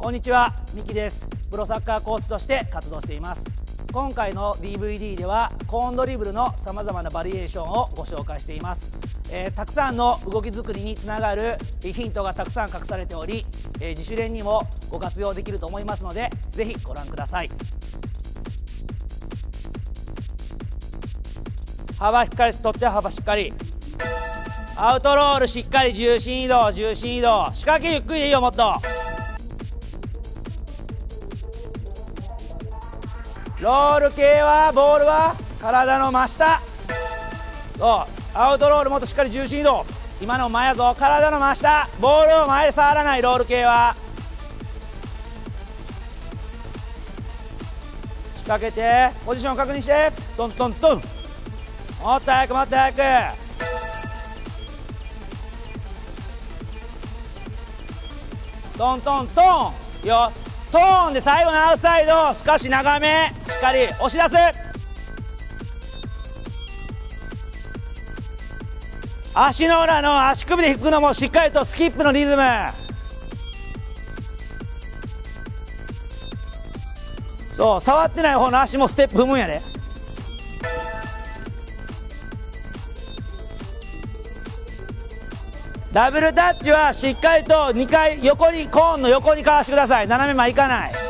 こんにちはミキです。プロサッカーコーチとして活動しています。今回の DVD ではコーンドリブルのさまざまなバリエーションをご紹介しています、えー、たくさんの動き作りにつながるヒントがたくさん隠されており、えー、自主練にもご活用できると思いますのでぜひご覧ください。幅しっかり取って幅しっかり。アウトロールしっかり重心移動重心移動。仕掛けゆっくりでいいよもっと。ロール系はボールは体の真下。そうアウトロールもっとしっかり重心移動。今の前やぞ体の真下。ボールを前で触らないロール系は。仕掛けてポジションを確認して。トントントン。もっと早くもっと早く。トントントン。よ。トーンで最後のアウトサイド少し長めしっかり押し出す。足の裏の足首で引くのもしっかりとスキップのリズム。そう触ってない方の足もステップ踏むんやで。ダブルタッチはしっかりと2回横にコーンの横にかわしてください。斜め前いかない。